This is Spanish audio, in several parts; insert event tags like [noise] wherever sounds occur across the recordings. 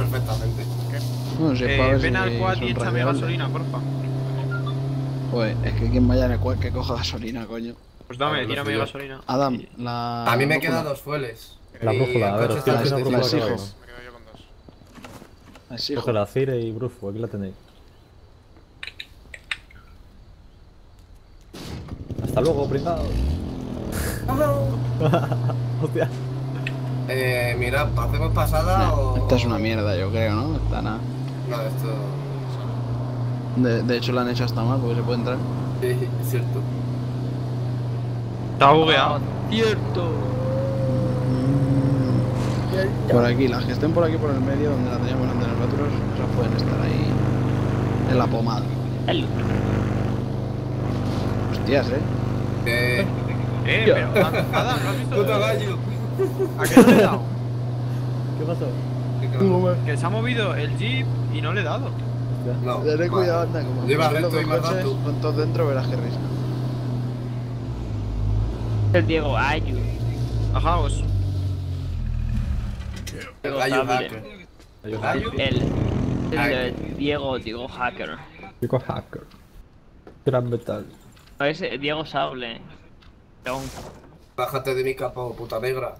perfectamente. No sé, Eh, ven si al quad y échame gasolina, porfa. Pues es que quien vaya en el quad que coja gasolina, coño. Pues dame, tírame gasolina. Adam, la. A mí me quedan dos fueles. La brújula, a ver, os una brújula las hijos. Me quedo yo con dos. Así, Coge la Cire y Brufu, aquí la tenéis. Hasta luego, pringados. [laughs] Hostia. Eh, mira, ¿hacemos pasada o...? Esta es una mierda, yo creo, ¿no? Esta nada. No, esto... De, de hecho, la han hecho hasta mal porque se puede entrar. Sí, es cierto. Está bugueado. ¡Cierto! Por aquí, las que estén por aquí por el medio, donde la teníamos delante de nosotros, esas pueden estar ahí en la pomada. Hostias, eh. Eh, Eh, pero. Adam, ¿no has visto? puto gallo. ¿A qué no le he dado? ¿Qué pasó? Que se ha movido el jeep y no le he dado. No, vale. cuidado, anda, como Lleva recto y con todos dentro verás que risa. El Diego Ayu. Bajaos. El gallo Sable. hacker. El, Diego, Diego Hacker. Chico hacker. Gran metal. No, Diego Sable. León. Bájate de mi capó, puta negra.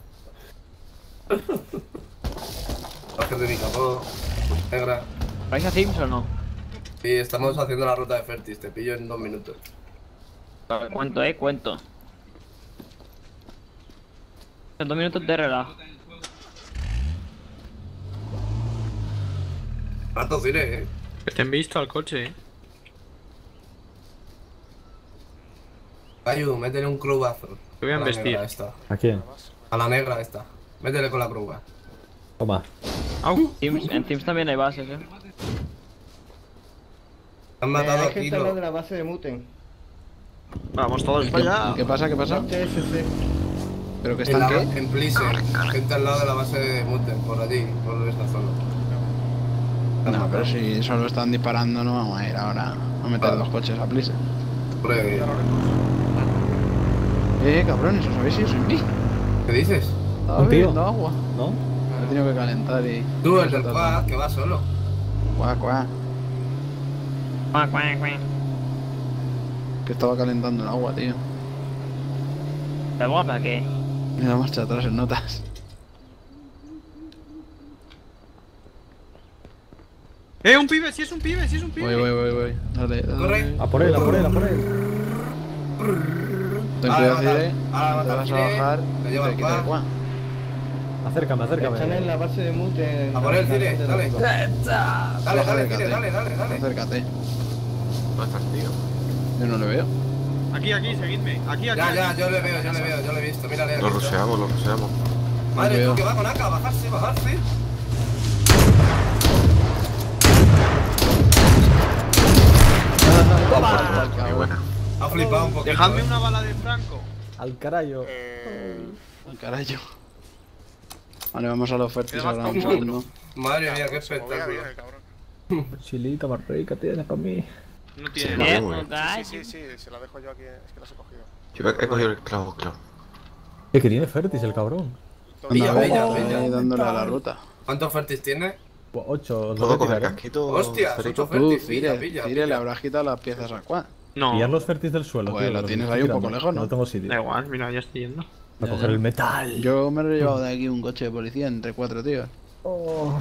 Bájate de mi capó, puta negra. ¿Vais a Sims o no? Sí, estamos haciendo la ruta de Fertis, te pillo en dos minutos. Cuento, eh, cuento. En dos minutos de relajo. Rato cine, eh. Que te han visto al coche, eh. Gallo, métele un clubazo. Te voy a negra esta. ¿A quién? A la negra esta. Métele con la cruba. Toma. Au. Teams, en Teams también hay bases, eh. Han matado hay a gente al lado de la base de Muten. Vamos todos ¿Qué, para allá. qué pasa? ¿Qué pasa? TSC. ¿Pero que En, están la, qué? en Pleaser. Gente al lado de la base de Muten, por allí, por esta zona. No, matado. pero si solo están disparando, no vamos a ir ahora a meter dos coches a. Hombre, Eh, cabrones, ¿os habéis ido sin mí? ¿Qué dices? Estaba bebiendo agua. ¿No? Me he tenido que calentar y... Tú, el del que va solo. Cuá, cuá. Cuac, cuac, cuac. Que estaba calentando el agua, tío. ¿Pero guapa qué? Me da marcha atrás en notas. Eh, un pibe, si es un pibe, si es un pibe. Voy, voy, voy, voy. Dale, dale. Corre. A por él, a por él, a por él. Ten cuidado, Cire. Te vas a bajar te te quita el cuá. Acércame, Están en acércame. la base de Muten. A por él, Cire, dale. Dale, dale. Cire, dale, dale, dale. Acércate. ¿Dónde está el tío? Yo no le veo. Aquí, aquí, seguidme. Aquí, aquí. Ya, ya, yo le veo, yo le veo, yo le he visto. Mira, le he Lo ruseamos, lo ruseamos. Madre, tú que va con AK, bajarse, bajarse. Muy buena. Ha flipado un poquito. Dejadme eh. una bala de Franco. Al carajo. Eh, Al carajo. Vale, vamos a los Quedas ahora un segundo. Madre mía, qué espectáculo. bien el cabrón. [laughs] Chilita más rica tienes para mí. No tiene Sí, Sí, sí, sí, se la dejo yo aquí, es que las he cogido. Yo he cogido el clavo, claro. Es que tiene Fertis el cabrón. Anda, Bella, bella, dándole a la ruta. ¿Cuántos fertis tiene? Pues ocho, os lo Todo voy con a el tirar, ¿eh? casquito. Ocho Tú, Fertis, pilla, pilla. le habrás quitado las piezas al cuá. No. Pillar los Fertis del suelo, Pues tío. lo tienes ahí un poco lejos, ¿no? No tengo sitio. Da igual, mira, ya estoy yendo. A coger el metal. Yo me lo he llevado de aquí un coche de policía entre cuatro tíos. Oh.